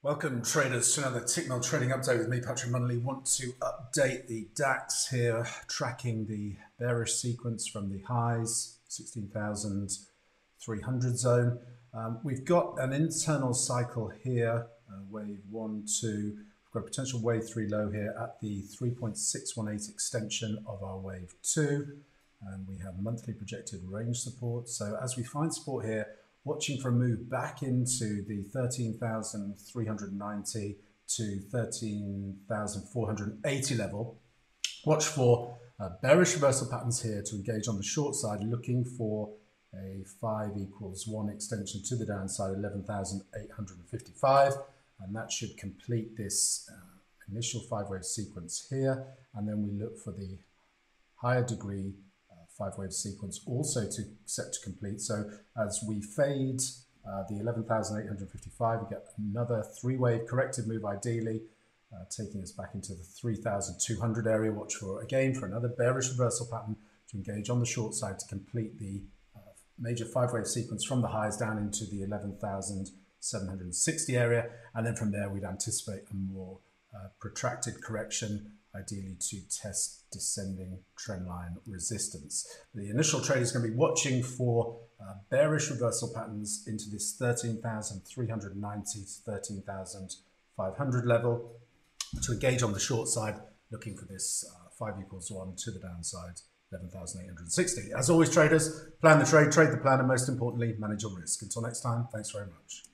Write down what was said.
Welcome, traders, to another Tickmill trading update with me, Patrick Munnelly. Want to update the DAX here, tracking the bearish sequence from the highs, 16,300 zone. Um, we've got an internal cycle here, uh, wave one, two. We've got a potential wave three low here at the 3.618 extension of our wave two. And we have monthly projected range support. So as we find support here, watching for a move back into the 13,390 to 13,480 level. Watch for uh, bearish reversal patterns here to engage on the short side, looking for a 5 equals 1 extension to the downside, 11,855. And that should complete this uh, initial five-wave sequence here. And then we look for the higher degree five wave sequence also to set to complete. So as we fade uh, the 11,855, we get another three wave corrective move ideally, uh, taking us back into the 3,200 area. Watch for again for another bearish reversal pattern to engage on the short side to complete the uh, major five wave sequence from the highs down into the 11,760 area. And then from there, we'd anticipate a more uh, protracted correction ideally to test descending trendline resistance. The initial trade is going to be watching for uh, bearish reversal patterns into this 13,390 to 13,500 level to engage on the short side, looking for this uh, 5 equals 1 to the downside, 11,860. As always, traders, plan the trade, trade the plan, and most importantly, manage your risk. Until next time, thanks very much.